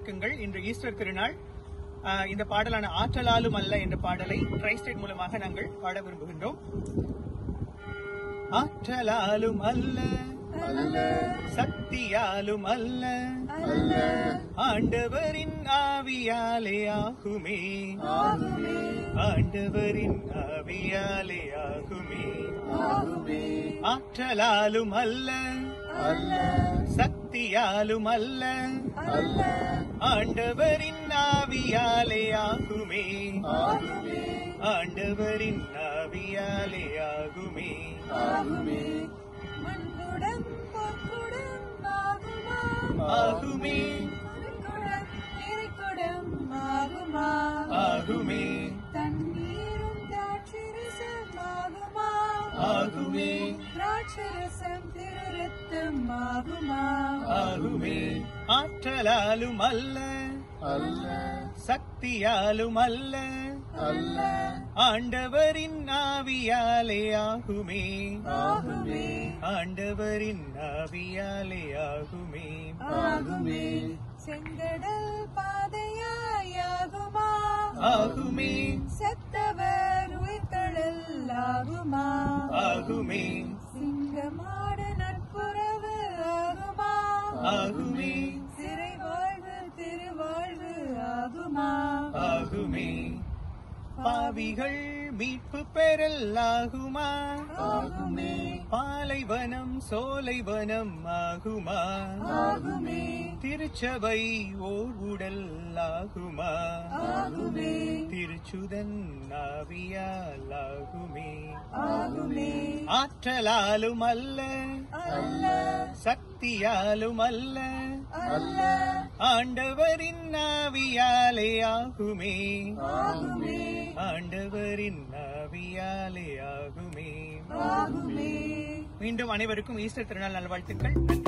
வணக்கங்கள் இன்று ஈஸ்டர் திருநாள். இந்த பாடலான ஆற்றலாலும் அல்ல என்ற பாடலை ட்ரைஸ்டேட் மூலமாக நாங்கள் பாட விரும்புகின்றோம். ஆற்றலாலும் அல்ல சக்தியாலும் அல்ல ஆண்டவரின் ஆவியாலே ஆகுமே. ஆண்டவரின் ஆவியாலே ஆகுமே. ஆற்றலாலும் அல்ல. சக்தியாலும் அல்ல. ஆண்டவரின் ஆவியாலே ஆகுமே. ஆண்டவரின் ஆவியாலே ஆகுமே. ஆகுமா. ஆகுமே? தண்ணீரும் ஆகுமா? ஆகுமே ஆற்றலாலும் அல்ல. சக்தியாலும் அல்ல. ஆண்டவரின் ஆவியாலே ஆகுமே. ஆகுமே. ஆண்டவரின் ஆவியாலே ஆகுமே. ஆகுமே. செங்கடல் பாதையாகுமா ஆகுமே? செத்தவர் ஆகுமா. சிறை வாழ்வு திருவாழ்வு ஆகுமா? ஆகுமே. பாவிகள் மீட்பு பெறல் ஆகுமா? ஆகுமே. பாலைவனம் சோலைவனம் ஆகுமா? ஆகுமே. திருச்சபை ஓர் உடல் ஆகுமா? ஆகுமே. திருச்சுதன் ஆவியால் ஆகுமே. ஆகுமே. ஆற்றலாலும் அல்ல. அல்ல சக்தியாலும் அல்ல. அல்ல ஆண்டவரின் ஆவியாலே ஆகுமே. ஆகுமே. ஆண்டவரின் ஆவியாலே ஆகுமே. ஆகுமே. மீண்டும் அனைவருக்கும் ஈஸ்டர் திருநாள் நல்வாழ்த்துக்கள். நன்றி